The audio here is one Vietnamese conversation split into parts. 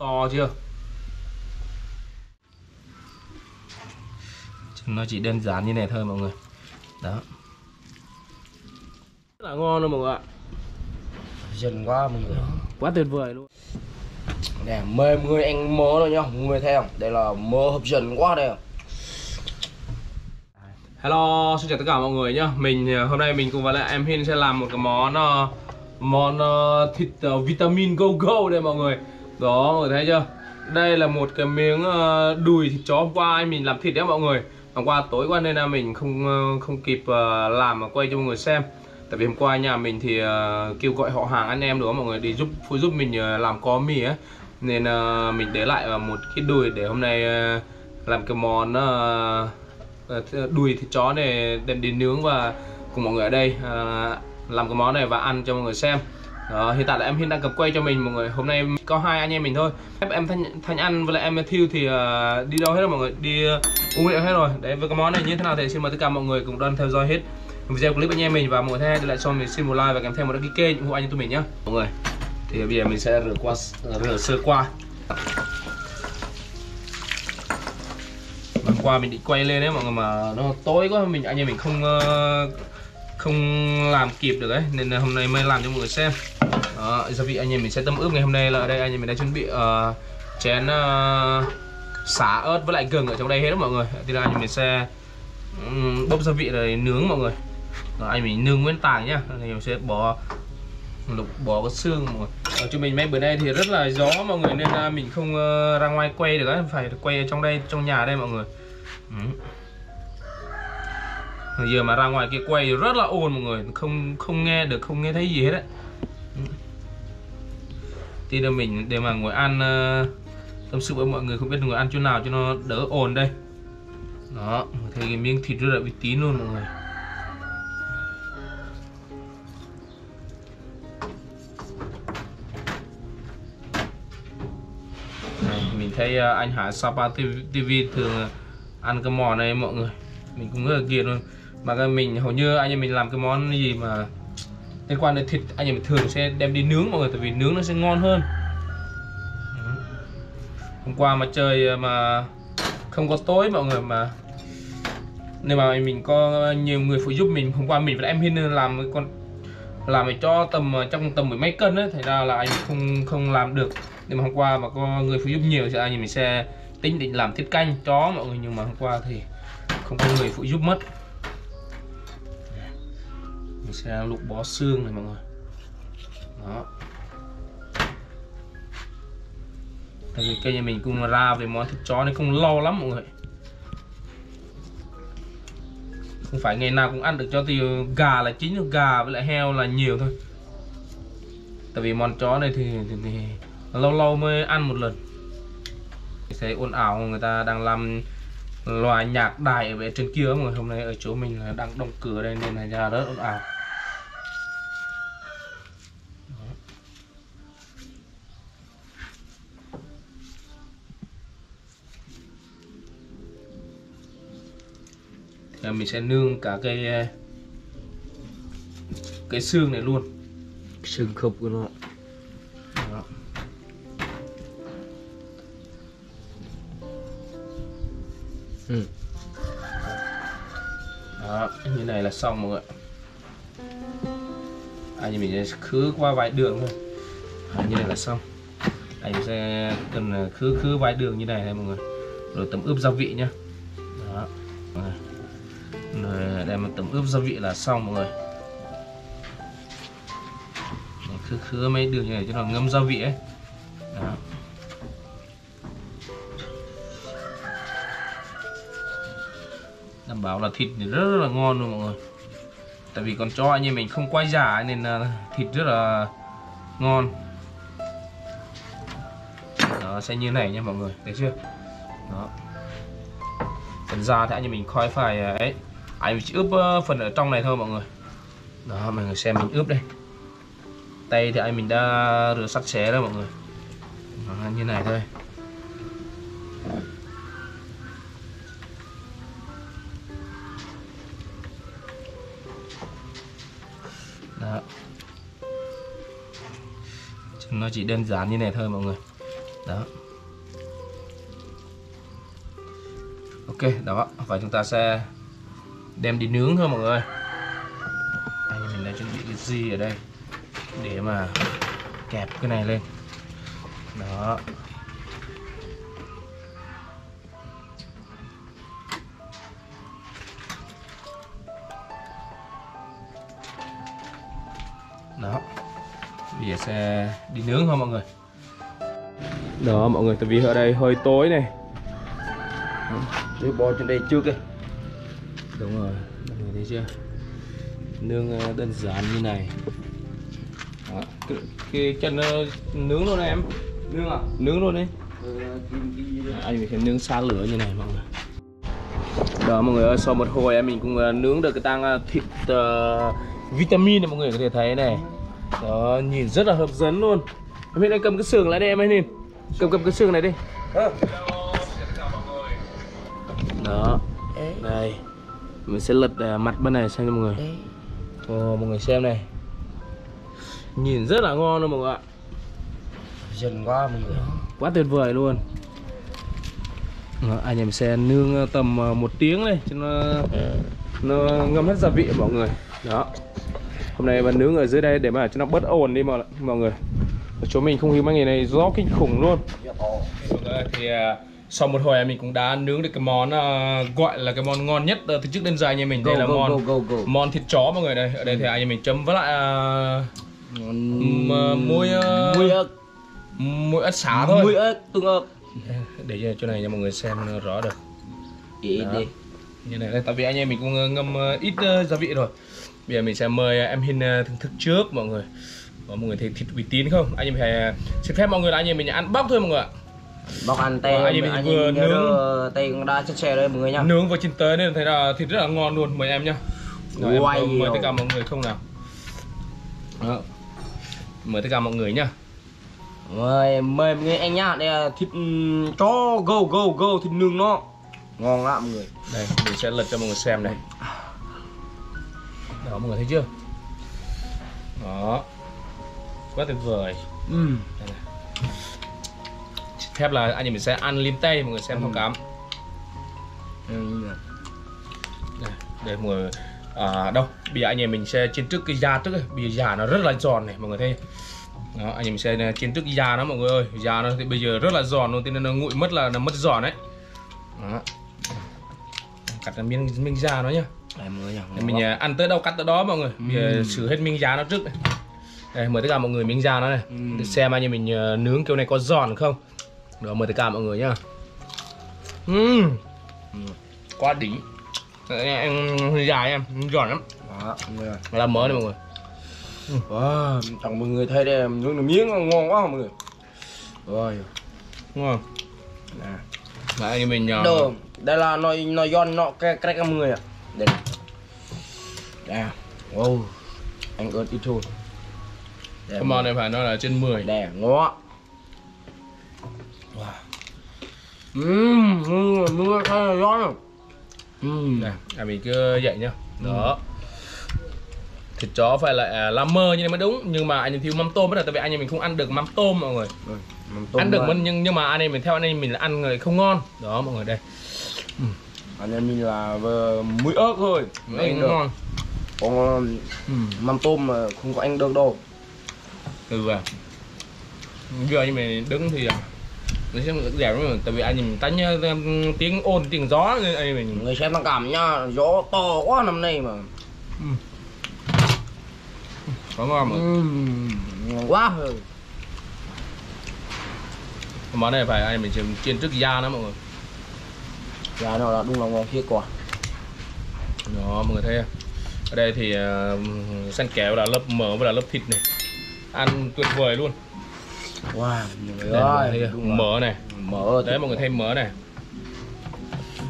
to chưa? Nó chỉ đơn giản như này thôi mọi người. Đó. Rất là ngon luôn mọi người ạ. Dần quá mọi người. Quá tuyệt vời luôn. Nè mời mọi người ăn mỡ rồi nhá. Mọi người thấy không? Đây là mỡ hấp dẫn quá đây Hello, xin chào tất cả mọi người nhá. Mình ờ, hôm nay mình cùng với lại em Hin sẽ làm một cái món uh, món uh, thịt uh, vitamin go go đây mọi người. Đó, mọi người thấy chưa? Đây là một cái miếng ờ, đùi thịt chó hôm qua mình làm thịt đấy mọi người. Hôm qua tối qua nên là mình không ờ, không kịp ờ, làm mà quay cho mọi người xem. Tại vì hôm qua nhà mình thì kêu gọi họ hàng anh em đó mọi người đi giúp phụ giúp mình làm có mì á. Nên mình để lại một cái đùi để hôm nay làm cái món đùi thịt chó này đem đi nướng và cùng mọi người ở đây làm cái món này và ăn cho mọi người xem đó, hiện tại là em hiện đang cầm quay cho mình mọi người. Hôm nay có hai anh em mình thôi. Em thanh thanh ăn với lại em thiêu thì uh, đi đâu hết rồi mọi người? Đi uh, uống rượu hết rồi. Đấy với cái món này như thế nào thì xin mời tất cả mọi người cùng đón theo dõi hết video clip anh em mình. Và mọi người theo lại cho mình xin một like và kèm theo một đăng ký kênh ủng hộ anh em tụi mình nhé mọi người thì bây giờ mình sẽ rửa qua rửa sơ qua. Hôm qua mình định quay lên đấy mọi người mà nó tối quá mình anh em mình không uh, không làm kịp được đấy nên là hôm nay mới làm cho mọi người xem. Đó, gia vị anh em mình sẽ tâm ướp ngày hôm nay là ở đây anh em mình đã chuẩn bị uh, chén uh, xả ớt với lại gừng ở trong đây hết đó mọi người. Thì là anh em mình sẽ um, bốc gia vị rồi nướng mọi người. Đó, anh mình nướng nguyên tảng nhá. Anh em sẽ bỏ lục bỏ cái xương mọi người. Ở chỗ mình mấy bữa nay thì rất là gió mọi người nên là mình không uh, ra ngoài quay được ấy. phải quay ở trong đây trong nhà đây mọi người. Ừ giờ mà ra ngoài kia quay rất là ồn mọi người. Không không nghe được không nghe thấy gì hết đấy thì là mình để mà ngồi ăn ờ, tâm sự với mọi người không biết ngồi ăn chỗ nào cho nó đỡ ồn đây. Đó thấy cái miếng thịt rất là uy tín luôn mọi người. Này, mình thấy ờ, anh Hải Sapa TV thường ờ, ăn cái mò này mọi người. Mình cũng rất là nghiện luôn mà cái mình, hầu như anh em mình làm cái món gì mà liên quan đến thịt, anh em mình thường sẽ đem đi nướng mọi người, tại vì nướng nó sẽ ngon hơn. Hôm qua mà trời mà không có tối mọi người mà nên mà mình có nhiều người phụ giúp mình, hôm qua mình và em Hin làm con, làm để cho tầm, trong tầm mười mấy cân ấy, thành ra là anh không không làm được. Nhưng mà hôm qua mà có người phụ giúp nhiều thì anh mình sẽ tính định làm tiết canh, chó mọi người, nhưng mà hôm qua thì không có người phụ giúp mất mình sẽ lục bó xương này mọi người. Đó. Tại vì cây nhà mình cũng ra về món thịt chó nên không lâu lắm mọi người. Không phải ngày nào cũng ăn được cho thì gà là chính gà với lại heo là nhiều thôi. Tại vì món chó này thì, thì, thì lâu lâu mới ăn một lần. Sẽ ồn ào người ta đang làm loài nhạc đài ở bên trên kia mà hôm nay ở chỗ mình là đang đóng cửa đây nên là ra rất ồn ào thì mình sẽ nương cả cái cái xương này luôn. Xương khớp của nó. Ừ. đó như này là xong mọi người anh mình sẽ khứ qua vài đường thôi. À, như này là xong. Anh sẽ cần khứ khứ vài đường như này này mọi người. Rồi tấm ướp gia vị nhá. Đó. Đây mà tẩm ướp gia vị là xong mọi người. Khứ khứ mấy đường như này cho nó ngâm gia vị ấy. Đó. Đảm bảo là thịt thì rất, rất là ngon luôn mọi người. Tại vì con chó anh em mình không quay giả nên là thịt rất là ngon. Nó sẽ như này nha mọi người thấy chưa? Đó. Phần da thì anh em mình khỏi phải à, ấy ấy anh chỉ ướp ờ, phần ở trong này thôi mọi người. Đó mọi người xem mình ướp đây. Tay thì anh mình đã rửa sạch sẽ rồi mọi người. Đó, như này thôi. Đó. Nó chỉ đơn giản như này thôi mọi người. Đó. Ok đó. Và chúng ta sẽ đem đi nướng thôi mọi người. Anh em mình đã chuẩn bị cái gì ở đây để mà kẹp cái này lên? Đó. Đó. Bây giờ sẽ đi nướng thôi mọi người. Đó mọi người tại vì ở đây hơi tối này. Chứ bò trên đây trước đi đúng rồi mọi người thấy chưa? Nướng ờ, đơn giản như này. Đó. cái, cái chân ờ, nướng luôn này em. Nương à? nướng luôn đi. Ờ, anh mình sẽ nướng xa lửa như này mọi người. Đó mọi người ơi sau một hồi em mình cũng nướng được cái tang thịt ờ, vitamin này mọi người có thể thấy này. Đó nhìn rất là hấp dẫn luôn. Em hiện anh cầm cái sườn lại đây em anh nhìn cầm cầm cái sườn này đi. Đó đây mình sẽ lật ờ, mặt bên này sang cho mọi người. Ê. Ồ, mọi người xem này. Nhìn rất là ngon luôn mọi người ạ. Dần quá mọi người. Quá tuyệt vời luôn. Anh em sẽ nương tầm ờ, một tiếng này cho nó nó ngâm hết gia vị mọi người. Đó. Hôm nay bạn nướng ở dưới đây để mà cho nó bớt ồn đi mọi mọi người. Chỗ mình không khí mấy ngày này gió kinh khủng luôn. Mọi người ơi, thì à, sau một hồi mình cũng đã nướng được cái món à, gọi là cái món ngon nhất à, từ trước đến giờ anh em mình đây Go, là go, món go, go, go. món thịt chó mọi người đây. Ở đây thì anh em mình chấm với lại Mà muối, ờ, Muối ớt. muối ớt xả thôi. Muối ớt, tương ớt. Để cho chỗ này cho mọi người xem rõ được. Vậy đi. Như này đây tại vì anh em mình cũng ờ, ngâm ờ, ít ờ, gia vị rồi. Bây giờ mình sẽ mời em Hin ờ, thưởng thức trước mọi người. Có mọi người thấy thịt uy tín không? Anh em ờ, xin phép mọi người là anh em mình anh bóc thôi mọi người ạ Bọc ăn tay Ờ, anh em anh vừa nướng. tay cũng đã chết xe đây mọi người nhá. Nướng vừa chín tới nên thấy là thịt rất là ngon luôn mời em nhá. Rồi, em Quay mời, mời tất cả mọi người không nào. Đó. mời tất cả mọi người nhá. Mời, mời mọi người anh nhá Đây là thịt chó go go go thịt nướng nó. Ngon lắm mọi người. Đây mình sẽ lật cho mọi người xem này. Đó mọi người thấy chưa? Đó. Quá tuyệt vời. Ừm phép là anh em mình sẽ ăn liếm tay mọi người xem thông cảm. Ừm. đây, đây mọi người. À, đâu bây giờ anh em mình sẽ chiên trước cái da trước bây giờ da nó rất là giòn này mọi người thấy. Đó, anh em mình sẽ chiên trước cái da nó mọi người ơi. Da nó thì bây giờ rất là giòn luôn nên nó nguội mất là nó mất giòn đấy đó. cắt ra miếng miếng da nó nhá. Để mình à, ăn tới đâu cắt tới đó mọi người. Bây giờ xử hết miếng da nó trước. Này đây mời tất cả mọi người miếng da nó này. Để xem anh em mình à, nướng kiểu này có giòn không rồi mời tất cả mọi người nhá. Ừm. quá đỉnh. Em dài em giòn lắm. Đó, mọi người làm mỡ này mọi người. Wow, chẳng mọi người thấy đây nướng được miếng ngon quá mọi người? Rồi, không nè. Đấy, em mình uh, Đồ, đây là nồi nồi giòn nọ cái cái mọi người ạ Đây này. Đây Wow. Anh ớt ít thôi Đây, cái món này phải nói là trên 10 Đây, ngó Ừm, là giòn không? Ừm này à mình cứ dậy nhá. Đó. Thịt chó phải là à, làm mơ như này mới đúng nhưng mà anh em thiếu mắm tôm đó tại vì anh em mình không ăn được mắm tôm mọi người. Rồi, mắm tôm ăn được nhưng nhưng mà anh em mình theo anh em mình là ăn người không ngon. Đó mọi người đây. Anh em mình là muối ớt thôi Anh được. ngon. Còn ừ. mắm tôm mà không có anh được đâu. Từ vào giờ anh mình đứng thì à, nó sẽ đẹp lắm tại vì anh mình tánh tiếng ồn tiếng gió nên anh mình Người xem thằng cảm nha Gió to quá năm nay mà. Có ngon mà Ừm, Ngon quá. Rồi món này phải anh mình chiên- chiên trước da đó mọi người. Gà nó là đúng là ngon thiệt quá. Đó mọi người thấy không? ở đây thì uh, xanh kéo là lớp mỡ và là lớp thịt này. Ăn tuyệt vời luôn Wow, mọi người ơi mỡ này. Mỡ đấy mọi người thấy mỡ này.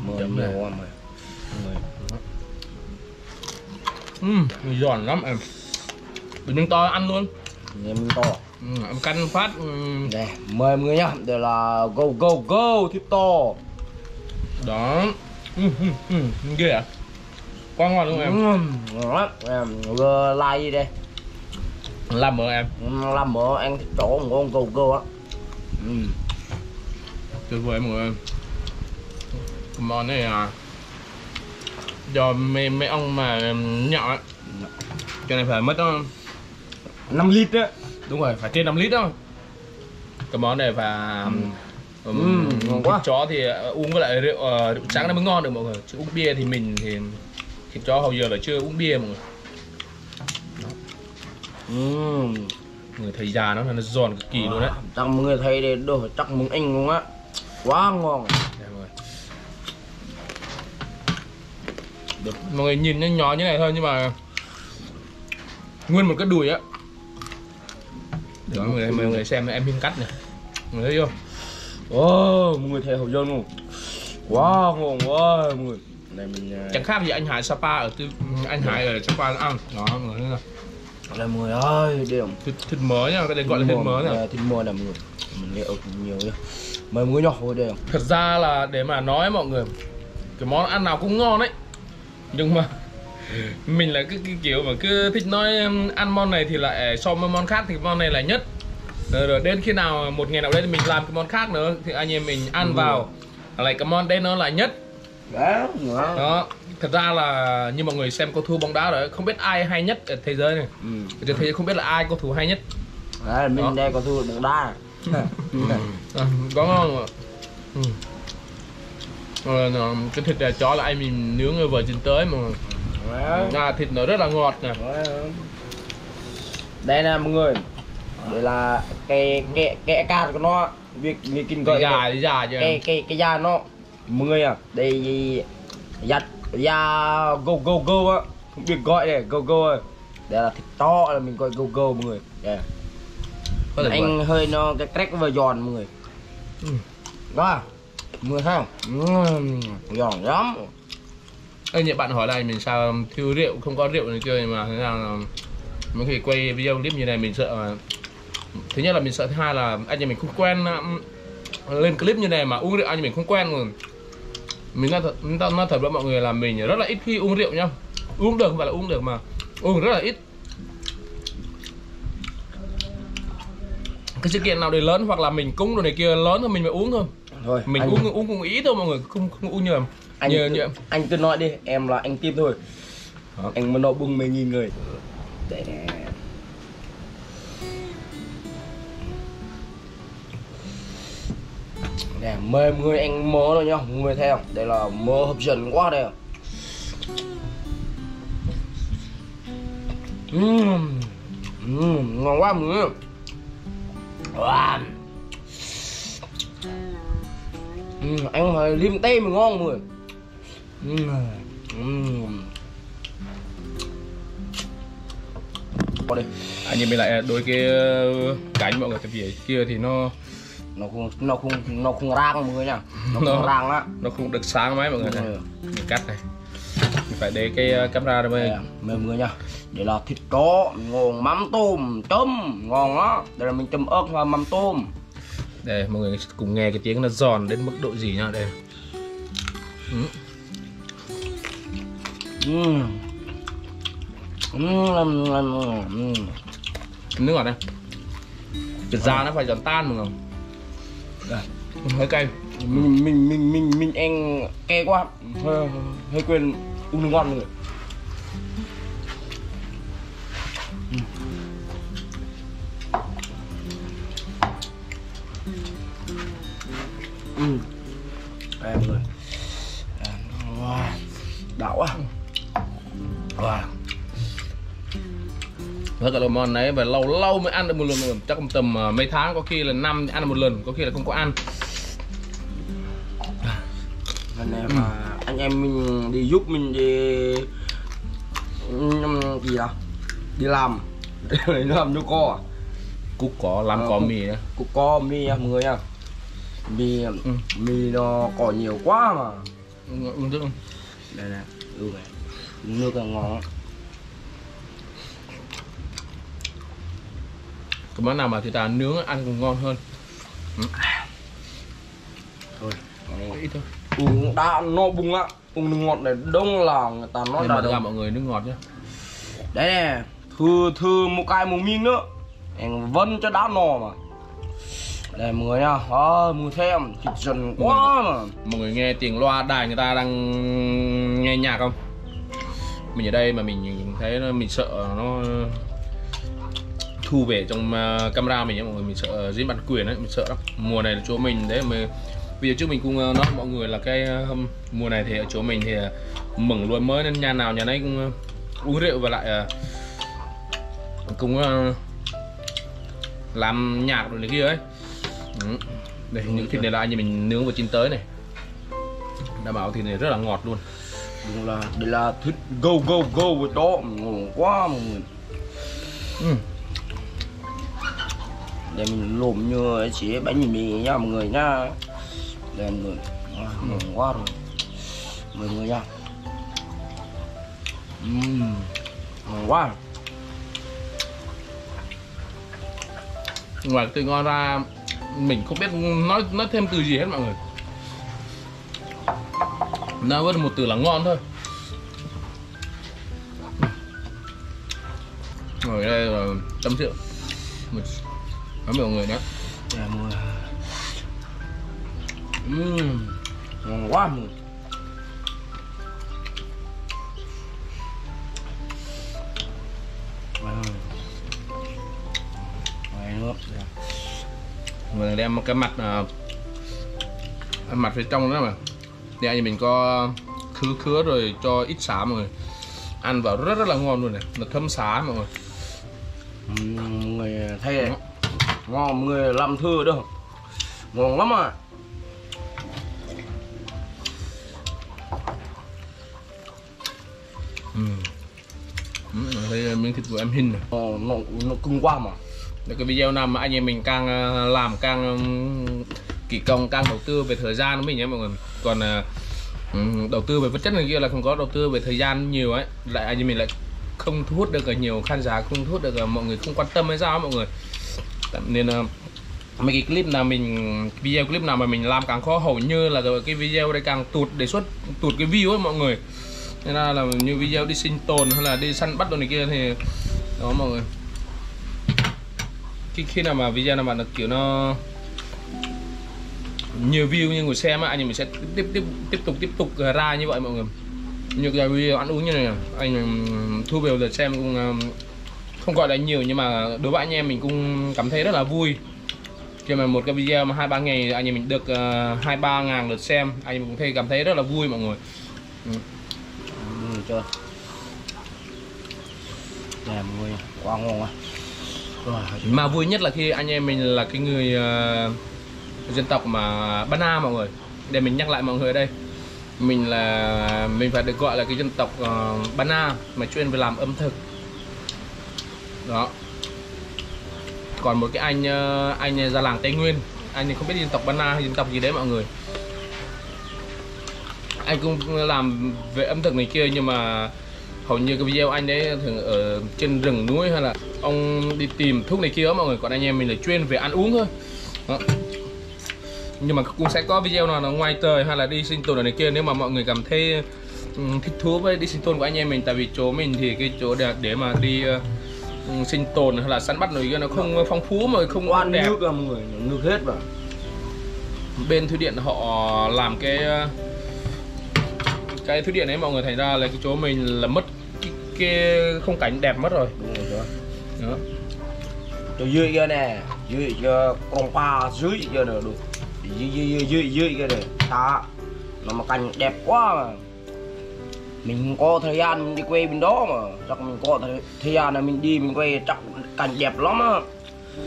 Mỡ chấm nhiều quá mà Mọi người Ừm, giòn lắm. Em. Tự nhiên to ăn luôn. Em to. Em canh phát Đây, mời mọi người nhá. Đây là go go go thịt to. Đó. Ừm, ừm, ừm, ghê à. Quá ngon luôn em. Ừm, Ngon lắm. Em vừa like gì đây làm mỡ em? Em làm mỡ ăn chó ngon go go á. Ừm. tuyệt vời mọi người cái món này à. Do mấy mấy ông mà nhỏ á. Cho nên phải mất đó. 5 lít á. Đúng rồi phải trên 5 lít đó. Cái món này phải Ừ, um, ngon quá. thịt chó thì uh, uống với lại rượu, uh, rượu trắng nó mới ngon được mọi người. Chứ uống bia thì mình thì thịt chó hầu giờ là chưa uống bia mọi người Người thấy già nó là nó giòn cực kỳ luôn đấy. Chắc mọi người thấy đây đồ chắc mừng anh luôn á quá ngon. Mọi người. Được. mọi người nhìn nó nhỏ như này thôi nhưng mà nguyên một cái đùi á. Để mọi người mọi người xem em hình cắt này. Mọi người thấy không? Wow, mọi người thấy hậu dân không? Wow, ngon quá mọi người. Này mình à, chẳng khác gì anh Hải Sapa ở tư anh Hải ở Sapa ăn đó mọi người thấy không Đây mọi người ơi, đây không? thịt, thịt mỡ nhá cái này gọi là thịt mỡ nhá Thịt mỡ mọi người Mình ớt nhiều nhá Mời người nhỏ đây không? thật ra là để mà nói mọi người cái món ăn nào cũng ngon đấy nhưng mà mình là cái, cái kiểu mà cứ thích nói ăn món này thì lại so với món khác thì món này là nhất rồi, rồi đến khi nào một ngày nào đấy thì mình làm cái món khác nữa thì anh em mình ăn Ừ. vào lại cái món đấy nó là nhất Đó, đó thật ra là như mọi người xem cầu thủ bóng đá rồi không biết ai hay nhất ở thế giới này. Ừ. Trên thế giới không biết là ai cầu thủ hay nhất. Đấy, mình Đó. đây có thu bóng đá. À, có ngon mà ừ. Rồi, nó- cái thịt là chó là anh mình nướng ở vợ chín tới mà. Đó. à, thịt nó rất là ngọt nè. Đây nè mọi người. Đây là cái cái cái card của nó. Việc việc kinh gọi dài dài cái cái cái da nó mọi người à? Đây gì da da go go go á. Không biết gọi này go go ơi. Đây là thịt to là mình gọi go go mọi người. Đây. Anh hơi nó cái crack vừa giòn mọi người. Ừ. đó. Không Ừm, giòn lắm. Ê, nhẹ bạn hỏi lại mình sao thiếu rượu? Không có rượu này kia mà thế nào là mình khi quay video clip như này mình sợ mà thứ nhất là mình sợ thứ hai là anh nhà mình không quen lên clip như này mà uống rượu anh nhà mình không quen rồi mình nói thật, mình nói- nói thật với mọi người là mình rất là ít khi uống rượu nhá. Uống được không phải là uống được mà uống rất là ít. Cái sự kiện nào để lớn hoặc là mình cúng đồ này kia lớn thì mình mới uống thôi. Thôi mình anh, uống uống cũng ý thôi mọi người không không uống nhiều anh nhiều cứ, nhiều. anh cứ nói đi em là anh tim thôi. Đó. anh mà nó bùng mày nhìn người. Đây nè nè mời người ăn mơ rồi nhá người theo, đây là mơ hấp dẫn quá đây Ừm, ừm, ngon quá mọi người. Wow. Ừm, anh hơi liếm tay mà ngon mọi người. Ừm, ừm. Đi. Anh nhìn mình lại à, đôi cái ờ, cánh mọi người cái gì kia thì nó nó không nó không nó không rang mọi người nha. Nó Nó- không rang á. nó không được sáng mấy mọi người này Ừ. mình cắt này. Mình phải để cái ờ, camera đây Đây, mới mời mọi người nha. Đây là thịt chó ngon mắm tôm chấm ngon á. Đây là mình chấm ớt và mắm tôm. Đây mọi người cùng nghe cái tiếng nó giòn đến mức độ gì nhá đây. Ừ. Ừm, ừm, ừm. cái nước ngọt này cái da nó phải giòn tan mọi người đây. hơi cay mình mình mình mình mình ăn cay quá hơi, hơi quên uống nước ngon rồi rất là món đấy và lâu lâu mới ăn được một lần chắc cũng tầm ờ, mấy tháng có khi là năm ăn một lần có khi là không có ăn. Anh em mà anh em mình đi giúp mình đi gì đó? Đi làm. Đi làm cho co à? Cúc có làm Ờ, có cúc. mì nữa cũng có mì nha mọi người nha mì Ừ. mì nó có nhiều quá mà. Uống nước. Đây nè ừ này. Nước là ngon cái món nào mà thịt tà nướng ăn cũng ngon hơn. Thôi ít thôi. Uống đã no bùng á. Uống nước ngọt này đông là người ta nói đông mọi người nước ngọt nhá. Đấy nè thư thư một cái một miếng nữa. Em vẫn cho đã no mà. Đây mọi người nha đó mua thêm thịt dần quá mà. mọi người nghe tiếng loa đài người ta đang nghe nhạc không? Mình ở đây mà mình thấy mình sợ nó thu về trong uh, camera mình nhé mọi người mình sợ dính bản quyền đấy mình sợ lắm. Mùa này là chỗ mình đấy mà video trước mình cũng uh, nói mọi người là cái uh, mùa này thì ở chỗ mình thì uh, mừng luôn mới nên nhà nào nhà nấy cũng uh, uống rượu và lại uh, cũng uh, làm nhạc rồi này kia ấy. Ừ. đây những thịt này là anh nhà mình nướng vào chín tới này. Đảm bảo thịt này rất là ngọt luôn. Đúng là đây là thịt go go go với đó. Ngon quá mọi người. Ừ để mình lùm như chỉ bánh mì mì nha mọi người nha. Đây mọi người à, mừng quá rồi. Mọi người nha. Ừm, ngon quá. Ngoài từ ngon ra mình không biết nói nói thêm từ gì hết mọi người. Nó vẫn một từ là ngon thôi. Ngồi đây là tâm sự. Một với mọi người nhé. Đây mọi người. Ừm, ngon quá mọi người. À. Này nữa Đây. mình đem cái mặt à, cái mặt phía trong đó mà. Thì anh mình có khứ khứa rồi cho ít xá mọi người. Ăn vào rất rất là ngon luôn này. Nó thơm xá mọi người. Mọi người thấy ngon người làm thưa đâu ngon lắm à. Ừ. Ừ, thấy miếng thịt của em hình này. Nó, nó, nó cưng quá mà. Để cái video nào mà anh em mình càng ờ, làm càng ừm, kỳ công càng đầu tư về thời gian của mình nhé mọi người? Còn ờ, ừm, đầu tư về vật chất này kia là không có đầu tư về thời gian nhiều ấy lại anh em mình lại không thu hút được ở nhiều khán giả không thu hút được ở mọi người không quan tâm hay sao mọi người nên uh, mấy cái clip nào mình video clip nào mà mình làm càng khó hầu như là cái video đây càng tụt đề xuất tụt cái view ấy mọi người. Nên là, là như video đi sinh tồn hay là đi săn bắt đồ này kia thì đó mọi người. Khi, khi nào mà video nào mà nó kiểu nó nhiều view như người xem á anh mình sẽ tiếp tiếp tiếp tục tiếp tục ra như vậy mọi người. Như cái video ăn uống như này anh thu về lượt xem cũng ờ, không gọi là nhiều nhưng mà đối với anh em mình cũng cảm thấy rất là vui. Khi mà một cái video mà hai ba ngày anh em mình được ờ, hai ba ngàn lượt xem anh em cũng thấy cảm thấy rất là vui mọi người. Người chơi đây mọi người quá ngon quá. Mà vui nhất là khi anh em mình là cái người ờ, dân tộc mà Ba Na mọi người. Để mình nhắc lại mọi người đây. Mình là mình phải được gọi là cái dân tộc uh, Ba Na mà chuyên về làm âm thực đó. Còn một cái anh ờ, anh ra làng Tây Nguyên. Anh thì không biết dân tộc Ba hay dân tộc gì đấy mọi người. Anh cũng làm về ẩm thực này kia nhưng mà hầu như cái video anh đấy thường ở trên rừng núi hay là ông đi tìm thuốc này kia đó mọi người. Còn anh em mình là chuyên về ăn uống thôi. Đó. nhưng mà cũng sẽ có video nào nó ngoài trời hay là đi sinh tồn ở này kia nếu mà mọi người cảm thấy ừ, thích thú với đi sinh tồn của anh em mình. Tại vì chỗ mình thì cái chỗ để, để mà đi uh, sinh tồn hay là săn bắt này kia nó không phong phú mà không Oan đẹp. nước à mọi người nước hết mà. Bên thủy điện họ làm cái cái thủy điện ấy mọi người thành ra là cái chỗ mình là mất cái, cái không cảnh đẹp mất rồi. Đúng rồi đó. cho dưới kia nè dưới kia con pa dưới kia được. Dưới dưới dưới dưới kia này. Đó nó mà cảnh đẹp quá mà mình không có thời gian mình đi quê bên đó mà. Chắc mình có thời, thời gian là mình đi mình quê chắc cảnh đẹp lắm á.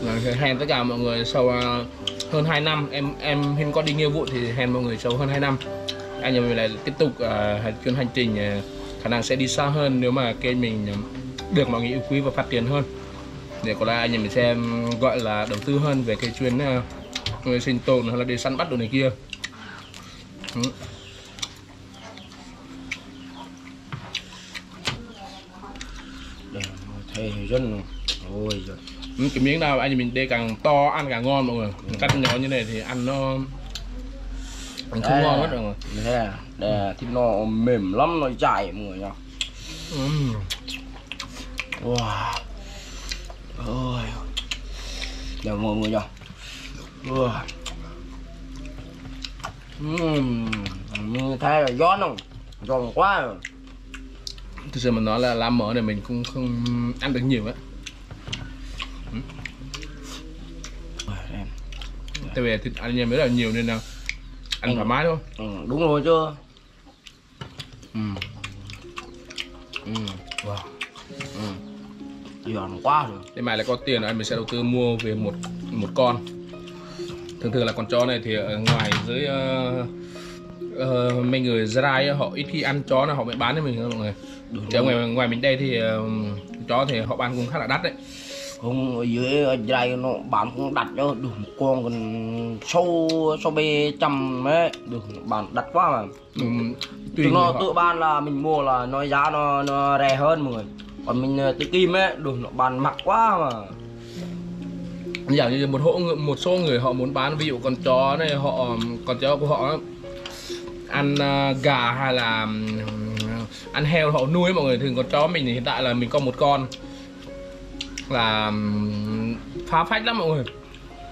Vâng, hẹn tất cả mọi người sau à, hơn 2 năm. Em em hiện có đi nghĩa vụ thì hẹn mọi người sau hơn 2 năm. Anh em mình lại tiếp tục à, uh, chuyến hành trình à, khả năng sẽ đi xa hơn nếu mà kênh mình được mọi người yêu quý và phát triển hơn. Để có lẽ anh em mình sẽ gọi là đầu tư hơn về cái chuyến uh, sinh tồn hay là đi săn bắt đồ này kia. Ừ. Đây, thề dân. Ôi giời. Ừ, cái miếng nào anh mình đê càng to ăn càng ngon mọi người. Cắt nhỏ như này thì ăn nó ăn không ngon hết rồi nè đây là thịt nó mềm lắm nó chảy mọi người nhá. Ừm. wow. Ôi. Đây mọi người nhá. Ừm, như thế là gió không giòn quá rồi thực sự mà nói là làm mỡ này mình cũng không ăn được nhiều á em. tại vì thịt ăn nhiều rất là nhiều nên là ăn Ừ. thoải mái thôi Ừ, đúng rồi chứ ừ. Ừ. wow. Ừ. giòn quá rồi Thế mai lại có tiền anh mình sẽ đầu tư mua về một một con thường thường là con chó này thì ở ngoài dưới uh, uh, mấy người Gia Rai á, họ ít khi ăn chó nào họ mới bán cho mình mọi người chứ ngoài ngoài mình đây thì ờ, chó thì họ bán cũng khá là đắt đấy. Không ở dưới ở đây nó bán cũng đặt cho đủ một con còn sâu sâu bê trăm ấy. Được bán đắt quá mà. Ừ, tùy nó họ. tự bán là mình mua là nó giá nó nó rẻ hơn mọi người. Còn mình ờ, tự kim ấy được nó bán mắc quá mà. Giả như một hộ một số người họ muốn bán ví dụ con chó này họ con chó của họ ăn ờ, gà hay là ăn heo họ nuôi mọi người thường con chó mình thì hiện tại là mình có một con. Là phá phách lắm mọi người.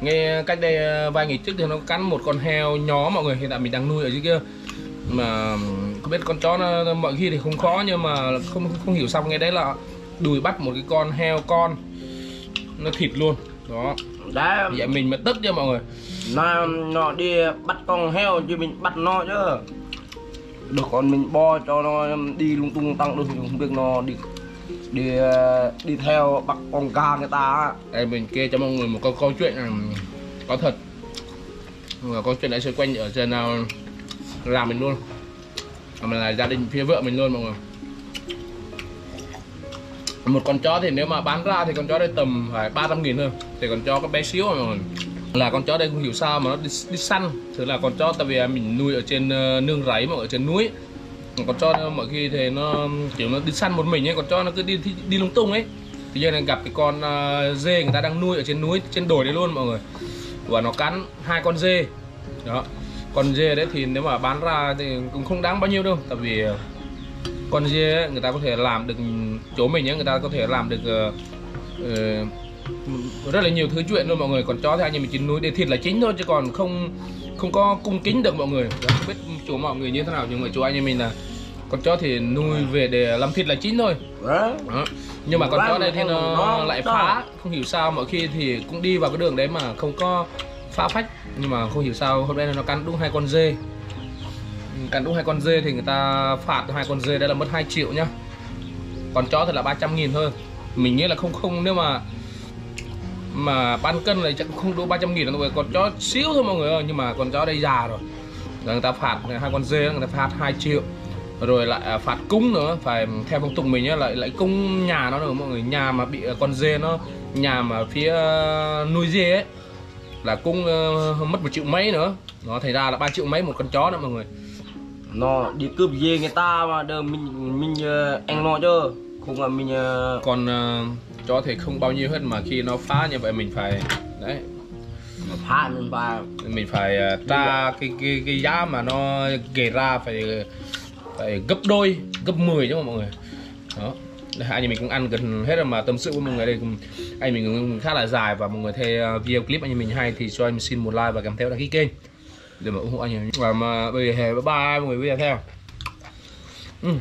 Nghe cách đây ờ, vài ngày trước thì nó cắn một con heo nhỏ mọi người hiện tại mình đang nuôi ở dưới kia. Mà không biết con chó nó, mọi khi thì không khó nhưng mà không không hiểu sao nghe đấy là đùi bắt một cái con heo con. Nó thịt luôn. Đó. Đấy. Vậy mình mới tức chứ mọi người. Nó nó đi bắt con heo chứ mình bắt nó chứ được, còn mình bo cho nó đi lung tung tăng được không biết nó đi đi ờ, đi theo bắt con ca người ta đây mình kê cho mọi người một câu câu chuyện là có thật. Và câu chuyện đã xoay quanh ở trên ờ, nào làm mình luôn. Mà là gia đình phía vợ mình luôn mọi người. Một con chó thì nếu mà bán ra thì con chó đây tầm phải 300 nghìn thôi. Thì con chó có bé xíu mà mọi người là con chó đây không hiểu sao mà nó đi, đi săn. Thứ là con chó tại vì à, mình nuôi ở trên ờ, nương rẫy mà ở trên núi. Con chó mọi khi thì nó kiểu nó đi săn một mình ấy con chó nó cứ đi đi, đi lung tung ấy. Thì giờ này gặp cái con uh, dê người ta đang nuôi ở trên núi trên đồi đấy luôn mọi người. Và nó cắn hai con dê. Đó. Con dê đấy thì nếu mà bán ra thì cũng không đáng bao nhiêu đâu tại vì ờ, con dê ấy, người ta có thể làm được chỗ mình ấy người ta có thể làm được uh, rất là nhiều thứ chuyện luôn mọi người. Còn chó thì anh em mình chỉ nuôi để thịt là chính thôi chứ còn không không có cung kính được mọi người. Đó, không biết chỗ mọi người như thế nào nhưng mà chỗ anh em mình là con chó thì nuôi về để làm thịt là chính thôi. Đấy. đó. nhưng mà con chó đây thì nó, lại phá không hiểu sao. Mọi khi thì cũng đi vào cái đường đấy mà không có phá phách. Nhưng mà không hiểu sao hôm nay nó cắn đúng hai con dê. Cắn đúng hai con dê thì người ta phạt hai con dê đây là mất 2 triệu nhá. Còn chó thì là 300 nghìn thôi. Mình nghĩ là không không nếu mà mà bán cân này chắc không đủ 300 nghìn đâu mọi người còn chó xíu thôi mọi người ơi nhưng mà con chó đây già rồi. Người ta phạt hai con dê người ta phạt 2 triệu. Rồi lại à, phạt cung nữa phải theo phong tục mình nhá lại lại cung nhà nó nữa mọi người. Nhà mà bị à, con dê nó nhà mà phía à, nuôi dê ấy là cung ờ, mất một triệu mấy nữa. Nó thành ra là 3 triệu mấy một con chó nữa mọi người. Nó đi cướp dê người ta mà đờ mình mình ờ, ăn nó chứ. Không là mình ờ, còn ờ, chó thì không bao nhiêu hết mà khi nó phá như vậy mình phải đấy. Phá mình vào mình phải ờ, tra cái cái cái giá mà nó kể ra phải phải gấp đôi gấp 10 chứ mà mọi người. Đó. Đây, anh em mình cũng ăn gần hết rồi mà tâm sự với mọi người đây cũng anh mình khá là dài và mọi người thấy ờ, video clip anh mình hay thì cho em xin một like và kèm theo đăng ký kênh để mà ủng hộ anh em. Và mà bây giờ bye bye mọi người video theo. Ừ.